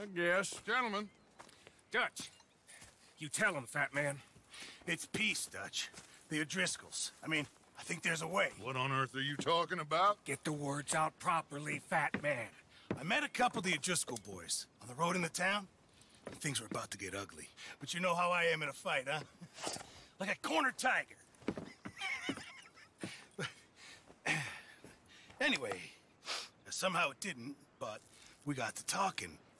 I guess. Gentlemen. Dutch, you tell him, fat man. It's peace, Dutch. The O'Driscolls. I mean, I think there's a way. What on earth are you talking about? Get the words out properly, fat man. I met a couple of the O'Driscoll boys on the road in the town. Things were about to get ugly. But you know how I am in a fight, huh? Like a corner tiger. anyway, somehow it didn't, but we got to talking,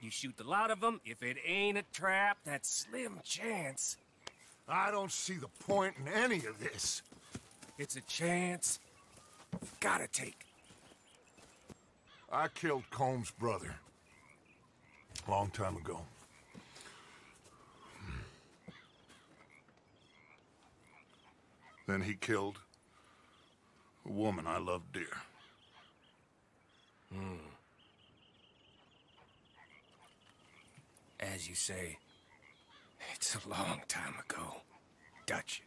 you shoot the lot of them. If it ain't a trap, that's slim chance. I don't see the point in any of this. It's a chance you've gotta take. I killed Colm's brother. Long time ago. Then he killed a woman I loved dear. Hmm. As you say, it's a long time ago. Dutch.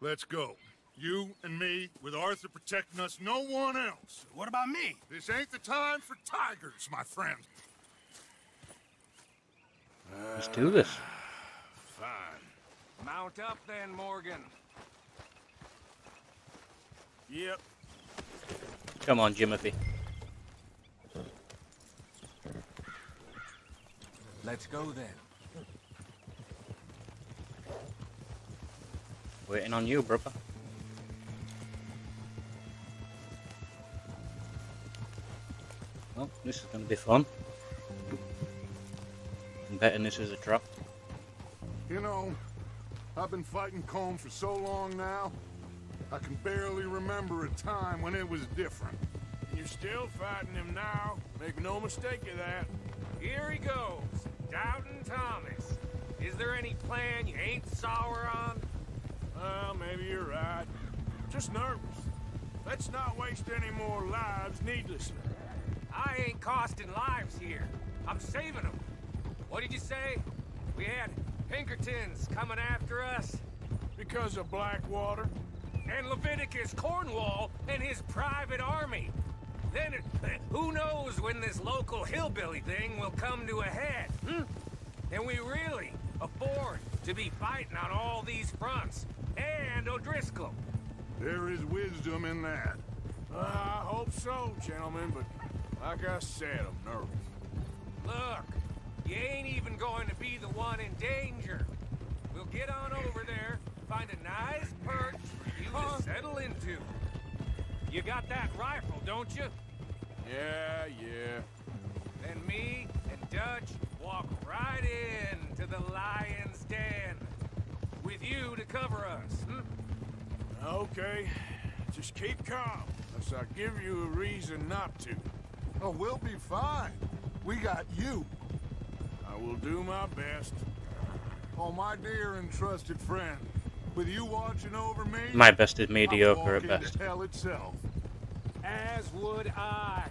Let's go. You and me, with Arthur protecting us, no one else. What about me? This ain't the time for tigers, my friend. Let's do this. Ah, fine. Mount up then, Morgan. Yep. Come on, Jimothy. Let's go then. Waiting on you, brother. Well, this is going to be fun. I'm betting this is a trap. You know, I've been fighting Colm for so long now, I can barely remember a time when it was different. You're still fighting him now. Make no mistake of that. Here he goes. Doubting Thomas. Is there any plan you ain't sour on? Well, maybe you're right. Just nervous. Let's not waste any more lives needlessly. I ain't costing lives here. I'm saving them. What did you say? We had Pinkertons coming after us? Because of Blackwater? And Leviticus Cornwall and his private army. Then, who knows when this local hillbilly thing will come to a head, hmm? Can we really afford to be fighting on all these fronts? And O'Driscoll. There is wisdom in that. Uh, I hope so, gentlemen, but like I said, I'm nervous. Look, you ain't even going to be the one in danger. We'll get on over there, find a nice perch for you to settle into. You got that rifle, don't you? Yeah, yeah. Then me and Dutch walk right in to the lion's den. With you to cover us, hmm? Okay. Just keep calm, unless I give you a reason not to. Oh, we'll be fine. We got you. I will do my best. Oh, my dear and trusted friend. With you watching over me, My best is mediocre at best. hell itself. As would I.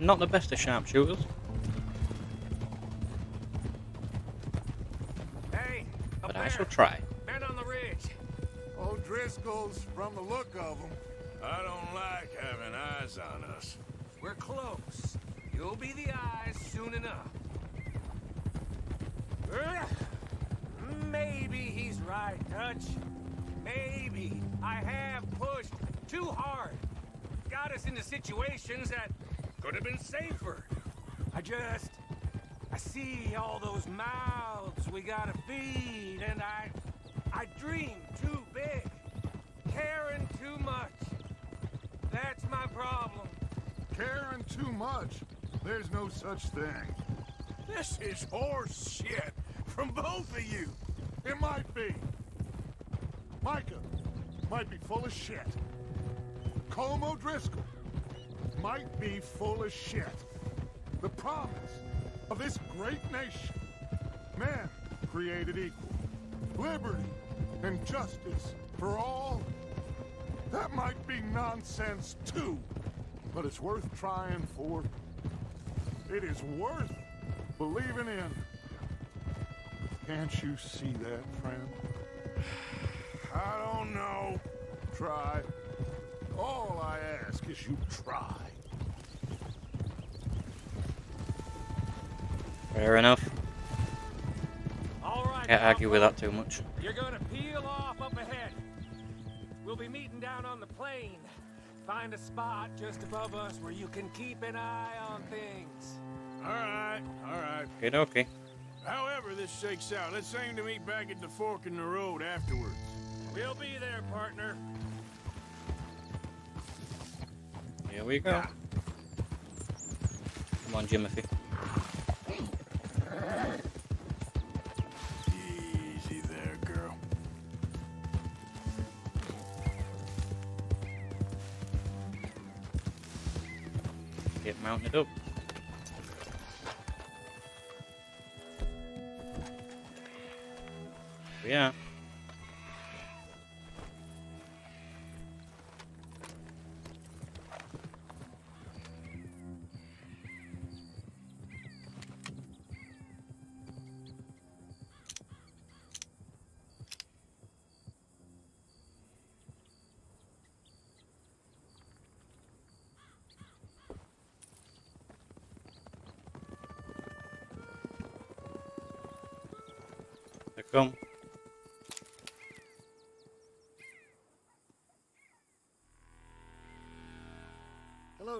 Not the best of sharpshooters. Hey, up But I shall try. Men on the ridge. O'Driscoll's from the look of them. I don't like having eyes on us. We're close. You'll be the eyes soon enough. Ugh. right, Dutch. Maybe I have pushed too hard. Got us into situations that could have been safer. I just... I see all those mouths we gotta feed, and I... I dream too big. Caring too much. That's my problem. Caring too much. There's no such thing. This is horse shit from both of you. It might be. Micah might be full of shit. Colm Driscoll might be full of shit. The promise of this great nation. Men created equal. Liberty and justice for all. That might be nonsense too. But it's worth trying for. It is worth believing in. Can't you see that, friend? I don't know. Try. All I ask is you try. Fair enough. All right. Can't argue with that too much. You're gonna peel off up ahead. We'll be meeting down on the plain. Find a spot just above us where you can keep an eye on things. All right, all right. Okay, okay. However this shakes out, let's aim to meet back at the fork in the road afterwards. We'll be there, partner. Here we go. Come on, Jimothy. Get mounted up. Yeah.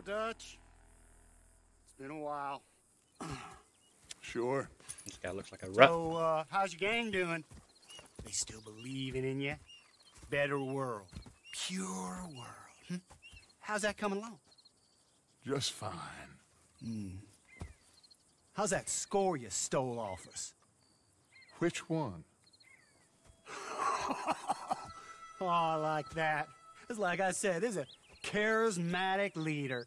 Dutch. It's been a while. Sure. This guy looks like a rat. So, uh, how's your gang doing? They still believing in you? Better world. Pure world. Hmm? How's that coming along? Just fine. How's that score you stole off us? Which one? Oh, I like that. It's like I said, this is a charismatic leader.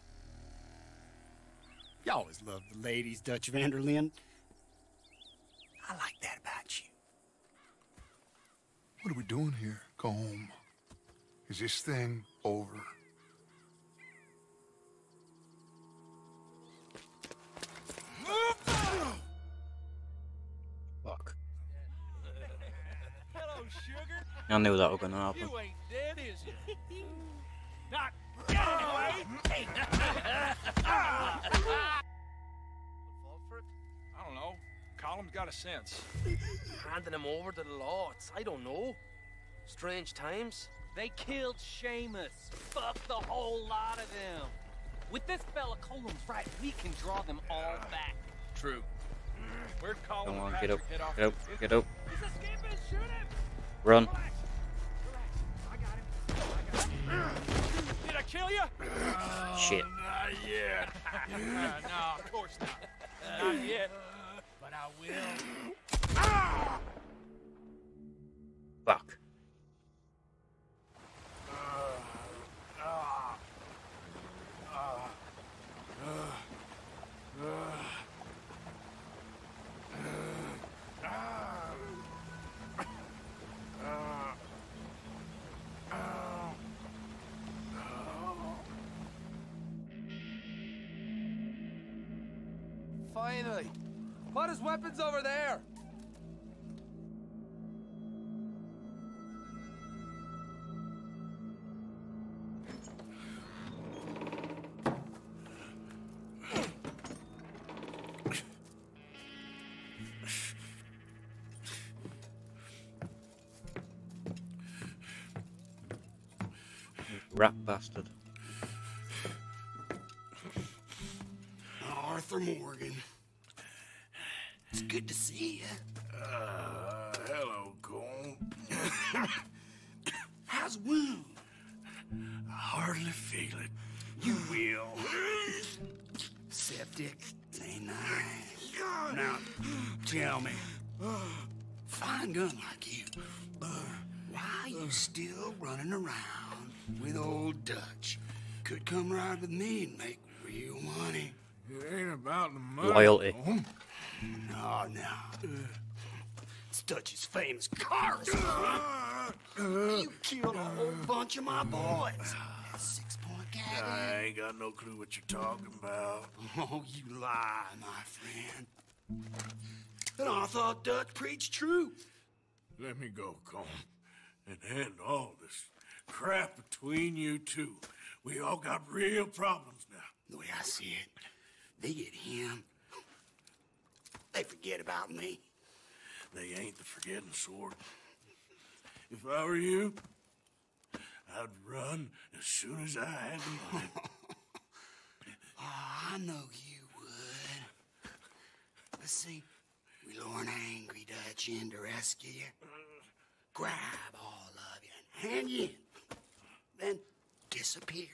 You always loved the ladies, Dutch van der Linde. I like that about you. What are we doing here? Go home. Is this thing over? Fuck. Hello, sugar. I knew that was gonna happen. You ain't dead, is you? Not anyway. Column's got a sense. handing him over to the lords. I don't know. Strange times. They killed Seamus. Fuck the whole lot of them. With this fella Colum's right, we can draw them all ah, back. True. We're Colin Come on, and get up, Patrick head get up, to? get up. He's escaping. Shoot him. Run. Did I kill you? Shit. Oh, not yet. no, of course not. Not yet but I will. Ah! Fuck. Finally! Put his weapons over there. Rat bastard. Arthur Morgan. It's good to see you. Uh, hello, Colm. How's wound? I hardly feel it. You will. Septic. Ain't nice. Now, tell me. Fine gun like you. Why you still running around with old Dutch? Could come right with me and make real money. It ain't about the money. Loyalty. Colm. No, no. It's Dutch's famous cars. You killed a whole bunch of my boys. Six-point I ain't got no clue what you're talking about. Oh, you lie, my friend. And I thought Dutch preached truth. Let me go, Colm. And end all this crap between you two. We all got real problems now. The way I see it, they get him. They forget about me. They ain't the forgetting sort. If I were you, I'd run as soon as I had the money. Oh, I know you would. But see, we lure an angry Dutch in to rescue you. Grab all of you and hand you in. Then disappear.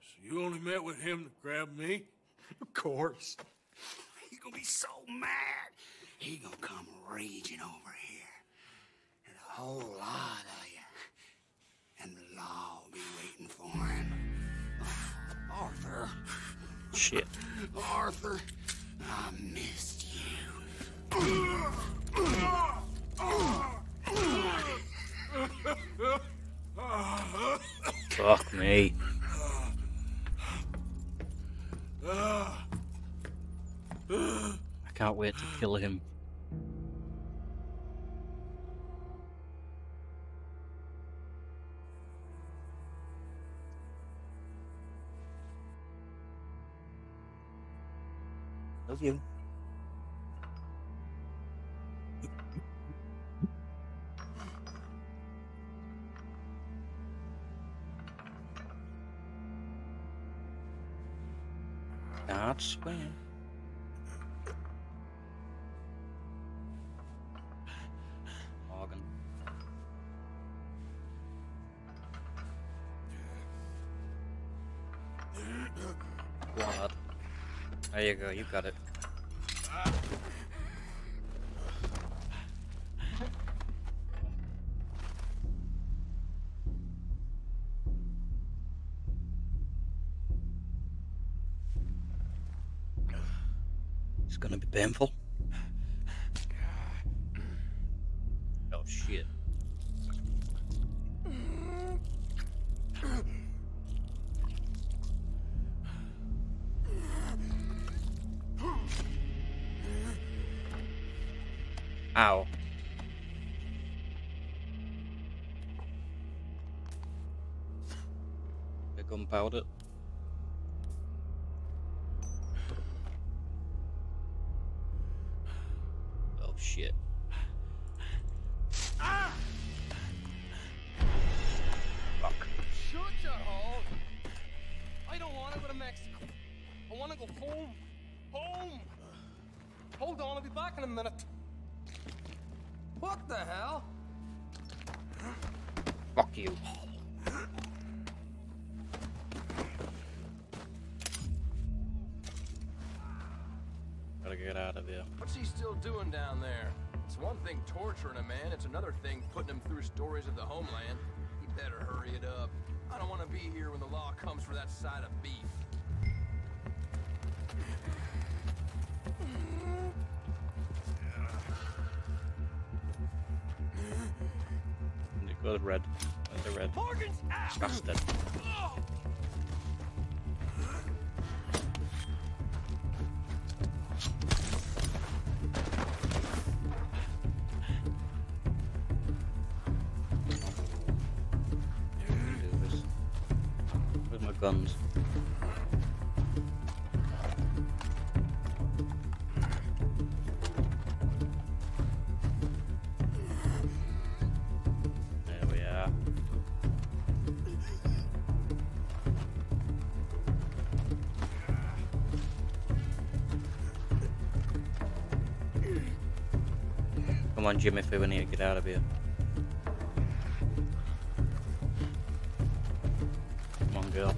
So you only met with him to grab me? Of course. Gonna be so mad. He gonna come raging over here. And a whole lot of you. And the law will be waiting for him. Arthur. Shit. Arthur, I missed you. Fuck me. I can't wait to kill him. Love you. Go, you got it. It's gonna be painful. Oh shit. Ow. The gunpowder. What's he still doing down there? It's one thing torturing a man, it's another thing putting him through stories of the homeland. He better hurry it up. I don't want to be here when the law comes for that side of beef. Go to red. To red. Morgan's out! Bastard. On, Jimmy, if we need to get out of here. Come on, girl.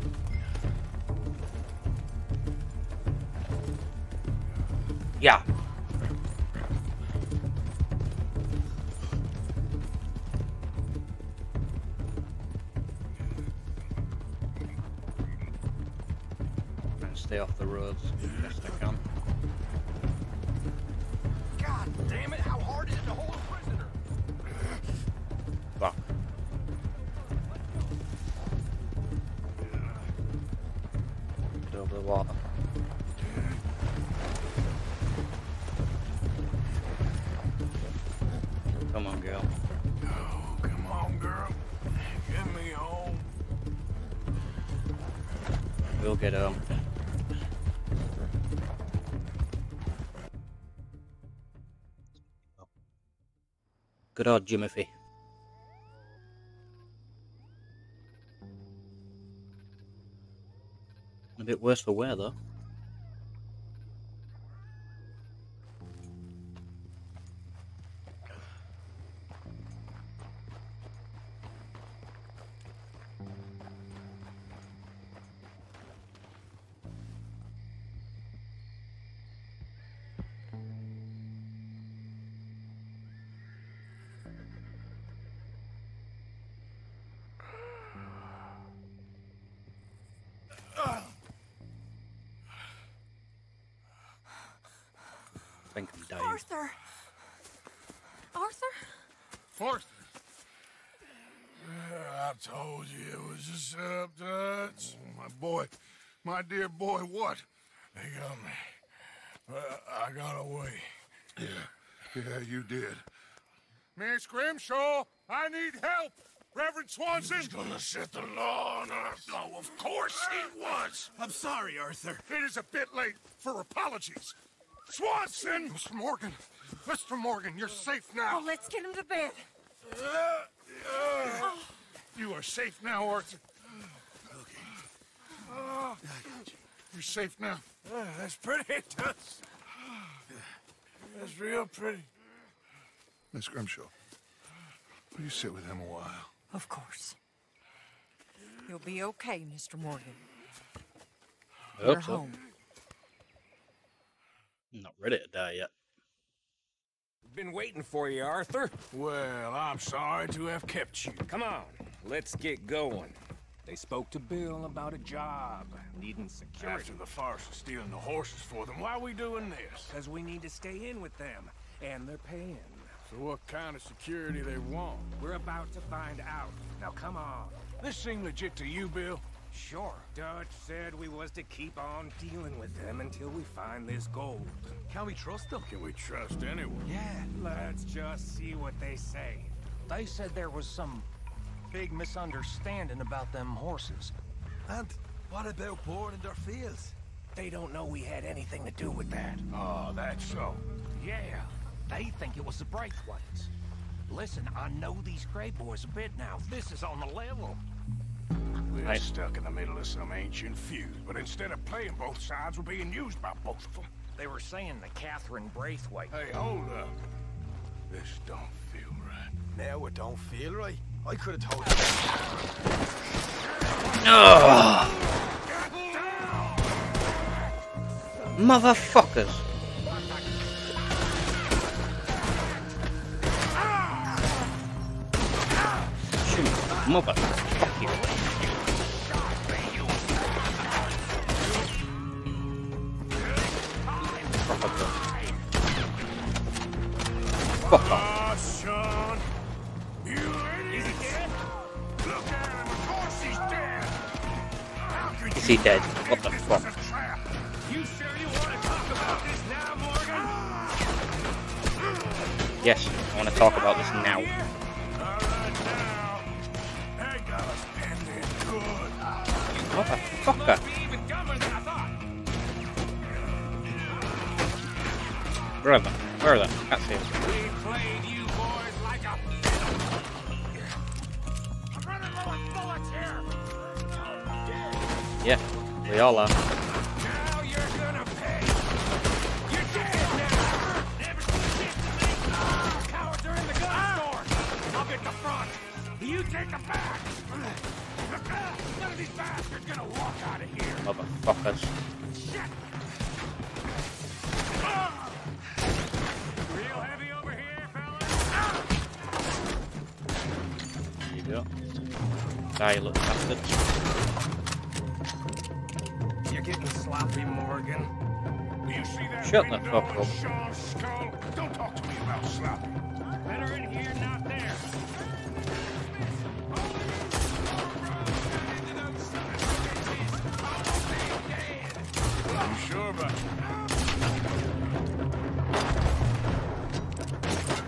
Yeah. And stay off the roads best I can. It, how hard to hold Good old Jimothy. A bit worse for wear, though. I think Arthur! Arthur? Forster. I told you it was a setup, Dutch. My boy, my dear boy, what? They got me. But I got away. Yeah, yeah, you did. Miss Grimshaw, I need help. Reverend Swanson. He's gonna set the law on us. Oh, of course he was. I'm sorry, Arthur. It is a bit late for apologies. Swanson! Mr. Morgan, Mr. Morgan, you're safe now. Oh, let's get him to bed. Uh, oh. You are safe now, Arthur. Oh, you're safe now. Uh, that's pretty, Tuts. That's real pretty. Miss Grimshaw, will you sit with him a while? Of course. You'll be okay, Mr. Morgan. I We're so. home. I'm not ready to die yet. Been waiting for you, Arthur. Well, I'm sorry to have kept you. Come on, let's get going. They spoke to Bill about a job, needing security. After the farce of stealing the horses for them, why are we doing this? Because we need to stay in with them, and they're paying. So what kind of security they want? We're about to find out. Now come on. This seem legit to you, Bill? Sure. Dutch said we was to keep on dealing with them until we find this gold. Can we trust them? Can we trust anyone? Yeah. Let's just see what they say. They said there was some big misunderstanding about them horses. And what about boring in their fields? They don't know we had anything to do with that. Oh, that's so. Yeah, they think it was the Braithwaites. Listen, I know these Grey Boys a bit now. This is on the level. We're Right. stuck in the middle of some ancient feud, but instead of playing both sides, we're being used by both of them. They were saying the Catherine Braithwaite. Hey, hold up. This don't feel right. Now it don't feel right. I could have told you. Motherfuckers! Shoot, mother. He dead? What the fuck? You sure you now? Yes, I want to talk about this now. I'll get the front! You take back! None of these bastards gonna walk out of here! Motherfuckers. Shit! Real heavy over here, fellas! There you go. Die, little. Shut the fuck up. Don't talk to me about sloppy. Better in here, not there.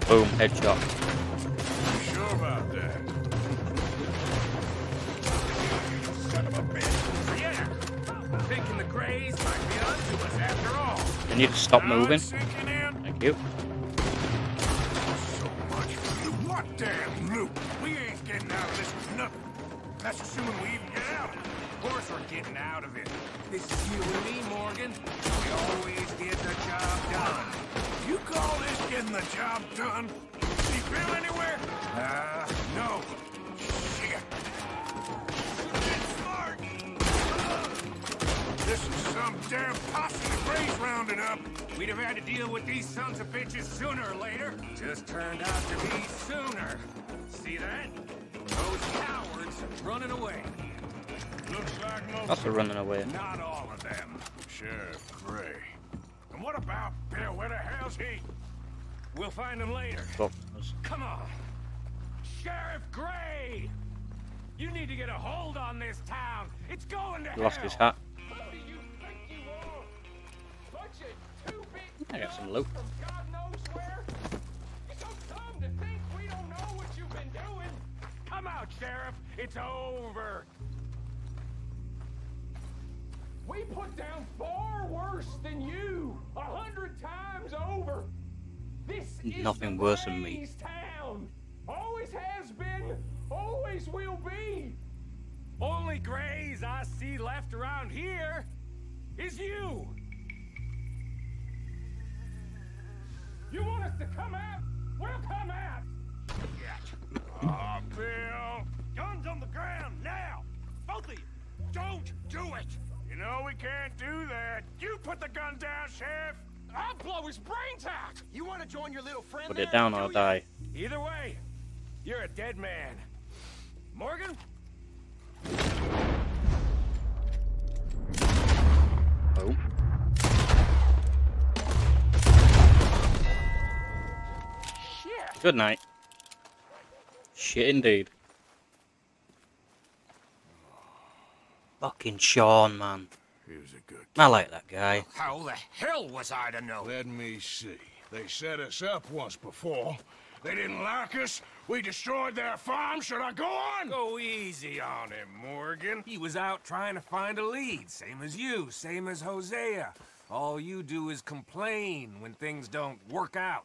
Boom, headshot. You just stop moving? Thank you. So much for loot. What damn loot? We ain't getting out of this with nothing. That's assuming we even get out. Of course we're getting out of it. This is you and me, Morgan. We always get the job done. You call this getting the job done? See Bill anywhere? Uh, no. This is some damn posse the Grays rounded up. We'd have had to deal with these sons of bitches sooner or later. Just turned out to be sooner. See that? Those cowards running away. Looks like most That's a running away. Not all of them. Sheriff Gray. And what about Bill? Where the hell's he? We'll find him later. Fuckers. Come on. Sheriff Gray! You need to get a hold on this town. It's going to He lost hell. his hat. What you've been doing. Come out, Sheriff. It's over. We put down far worse than you, a hundred times over. This is Nothing worse than me. Town. Always has been, always will be. Only Grays I see left around here is you. You want us to come out? We'll come out. Ah, Bill. Guns on the ground now. Both of you. Don't do it. You know we can't do that. You put the gun down, Sheriff. I'll blow his brains out. You want to join your little friend Put it down do or ya? die. Either way, you're a dead man. Morgan? Boom. Good night. Shit indeed. Fucking Sean, man. He was a good I like that guy. How the hell was I to know? Let me see. They set us up once before. They didn't like us. We destroyed their farm. Should I go on? Go easy on him, Morgan. He was out trying to find a lead, same as you, same as Hosea. All you do is complain when things don't work out,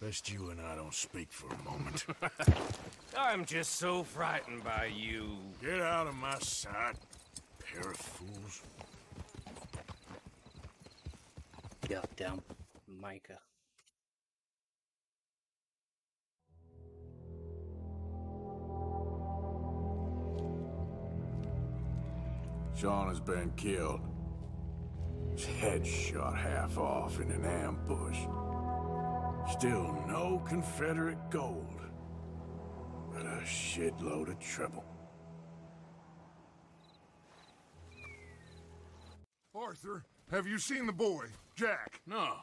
best you and I don't speak for a moment. I'm just so frightened by you. Get out of my sight, pair of fools. Goddamn Micah. Sean has been killed. His head shot half off in an ambush. Still no Confederate gold, but a shitload of trouble. Arthur, have you seen the boy, Jack? No.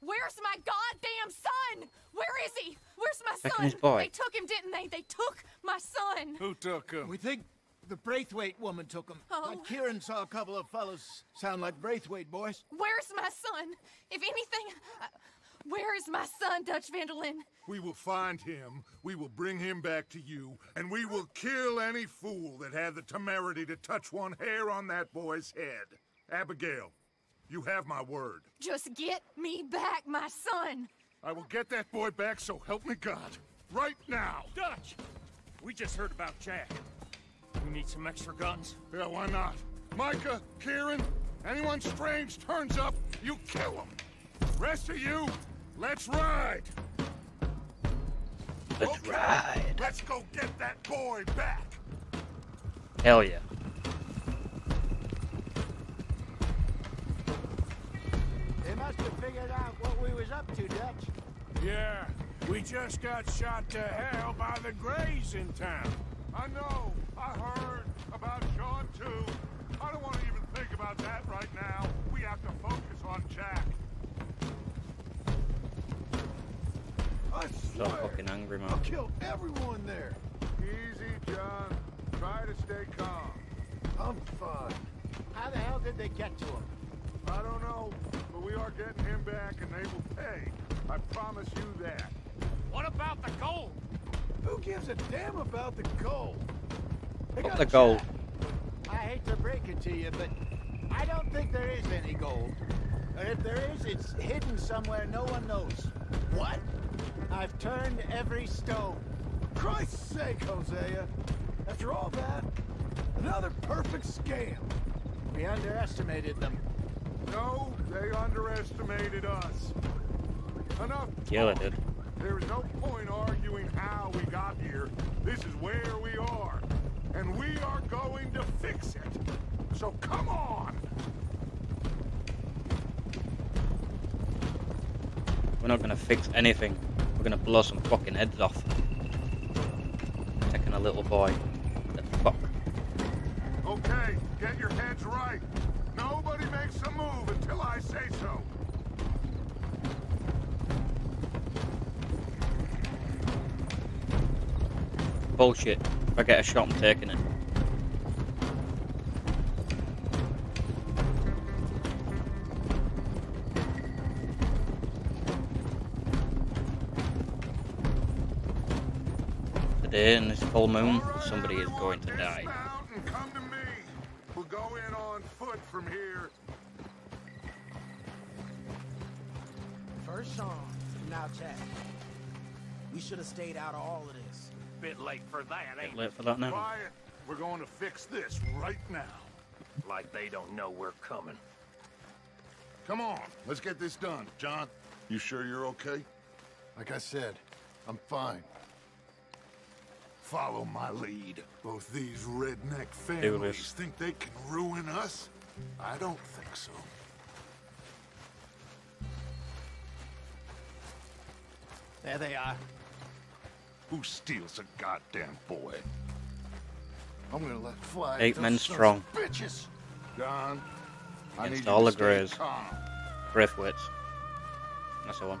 Where's my goddamn son? Where is he? Where's my Back son? his boy. They took him, didn't they? They took my son. Who took him? We think the Braithwaite woman took him. Oh. But Kieran saw a couple of fellows sound like Braithwaite boys. Where's my son? If anything, uh, where is my son, Dutch van der Linde? We will find him, we will bring him back to you, and we will kill any fool that had the temerity to touch one hair on that boy's head. Abigail, you have my word. Just get me back, my son. I will get that boy back, so help me God. Right now. Dutch! We just heard about Jack. We need some extra guns. Yeah, why not? Micah, Kieran, anyone strange turns up, you kill him. Rest of you, let's ride. Let's Okay, ride. Let's go get that boy back. Hell yeah. They must have figured out what we was up to, Dutch. Yeah, we just got shot to hell by the Greys in town. I know. I heard about John too. I don't want to even think about that right now. We have to focus on Jack. I So fucking angry, man. I'll kill everyone there. Easy, John. Try to stay calm. I'm fine. How the hell did they get to him? I don't know, but we are getting him back and they will pay. I promise you that. What about the gold? Who gives a damn about the gold? They Fuck got the gold. Jack. I hate to break it to you, but I don't think there is any gold. Or if there is, it's hidden somewhere no one knows. What? I've turned every stone. For Christ's sake, Hosea. After all that, another perfect scam. We underestimated them. No, they underestimated us. Enough. Yeah, they talk. did. There is no point arguing how we got here. This is where we are. And we are going to fix it. So come on! We're not gonna fix anything. Gonna blow some fucking heads off. Taking a little boy. The fuck? Okay, get your heads right. Nobody makes a move until I say so. Bullshit. If I get a shot, I'm taking it. Full moon, somebody is going to die. come to me. We'll go in on foot from here. First Sean, now Jack. We should have stayed out of all of this. Bit late for that, ain't Late for that now. Quiet. We're going to fix this right now. Like they don't know we're coming. Come on, let's get this done. John, you sure you're okay? Like I said, I'm fine. Follow my lead. Both these redneck Do families think they can ruin us? I don't think so. There they are. Who steals a goddamn boy? I'm gonna let fly. Eight men strong. Bitches. John, I Against need all the to stay Greys. calm. That's the one.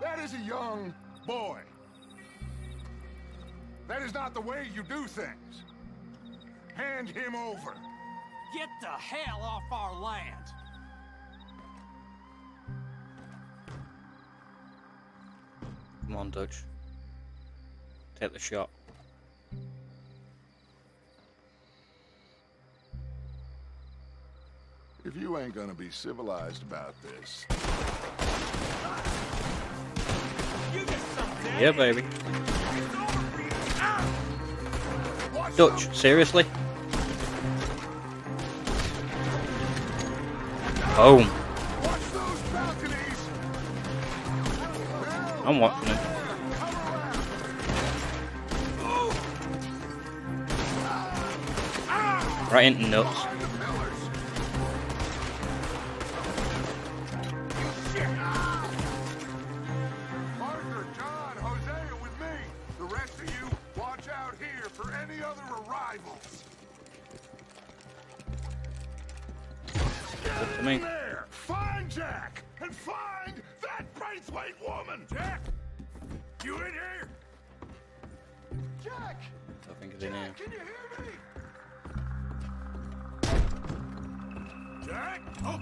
that is a young boy. That is not the way you do things. Hand him over. Get the hell off our land! Come on, Dutch. Take the shot. If you ain't gonna be civilized about this, You just some Yeah, baby. Dutch, seriously? Boom. I'm watching it. Right into nuts. Any other arrivals. Up to me. There! Find Jack! And find that Braithwaite woman! Jack! You in here? Jack! I think it's in here. Can you hear me? Jack? Oh,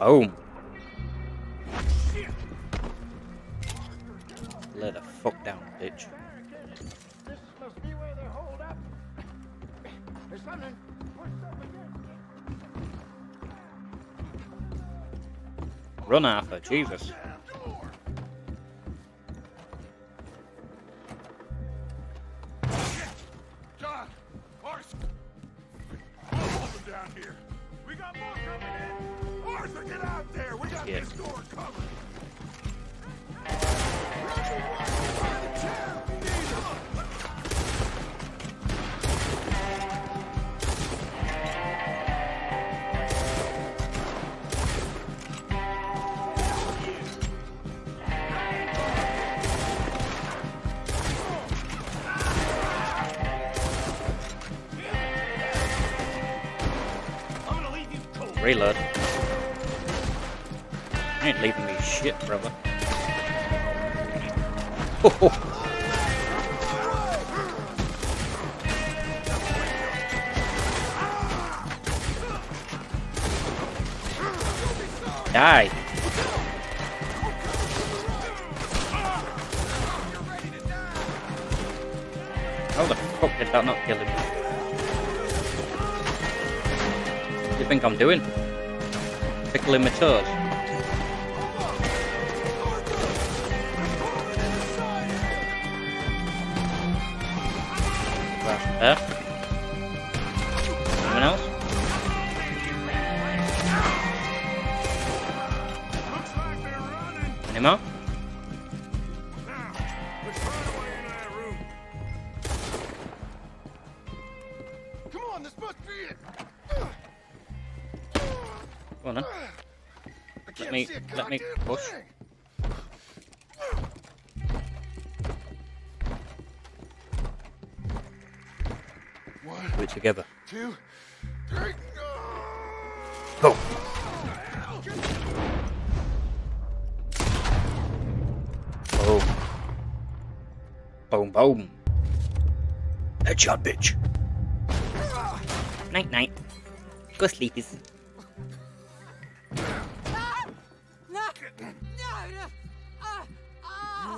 oh. Boom. Let the fuck down, bitch. There's something pushed up against Run, Arthur, Jesus. John! Arthur! I'll hold them down here. We got more coming in! Arthur, get out there! We got Yeah. Reload. You ain't leaving me shit, brother. Die. Think I'm doing? Tickling my toes? There. Anyone else? Any more? Come on, this must be it! Go on then. Let me, let me push. One, Do it together. two, three. Go. Boom. Boom, boom. Headshot, bitch. Night, night. Go sleepies.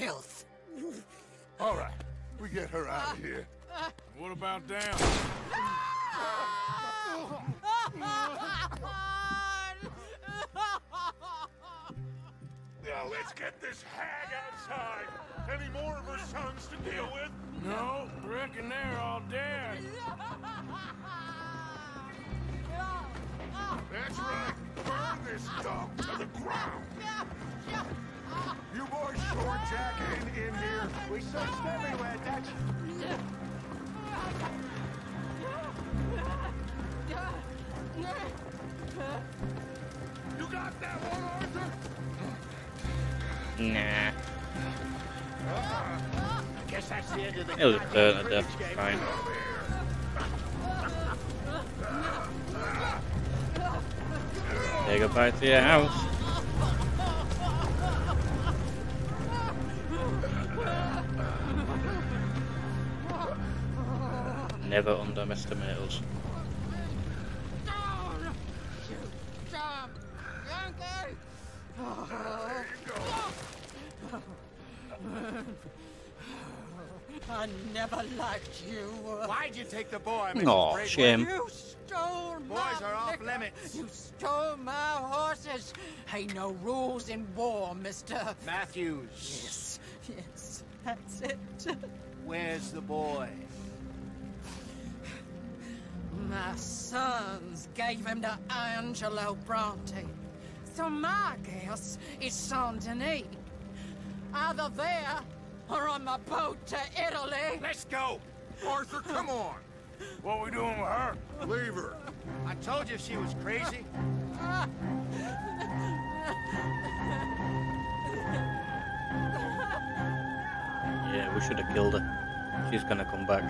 filth. All right, we get her out of here. What about down? Now let's get this hag outside. Any more of her sons to deal with? No, reckon they're all dead. That's right. Burn this dog to the ground. You boys sure Jack ain't in here. We searched everywhere, Dutch. You got that one, Arthur? Nah. I guess that's the end of the It'll just burn to death. it's Fine. Say goodbye to your house. Never underestimate us. Down! You damn Yankee! I never liked you. Why'd you take the boy, Mrs. Aw, Braithwaite? shame. You stole Boys are off liquor. limits. You stole my horses. Ain't no rules in war, mister. Matthews. Yes, yes, that's it. Where's the boy? My sons gave him to Angelo Bronte. So my guess is Saint Denis. Either there or on the boat to Italy. Let's go. Arthur, come on. What are we doing with her? Leave her. I told you she was crazy. Yeah, we should have killed her. She's gonna come back.